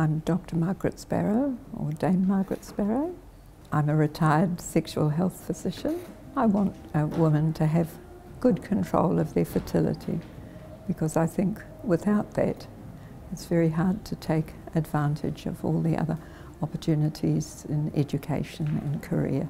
I'm Dr. Margaret Sparrow, or Dame Margaret Sparrow. I'm a retired sexual health physician. I want a woman to have good control of their fertility because I think without that it's very hard to take advantage of all the other opportunities in education and career.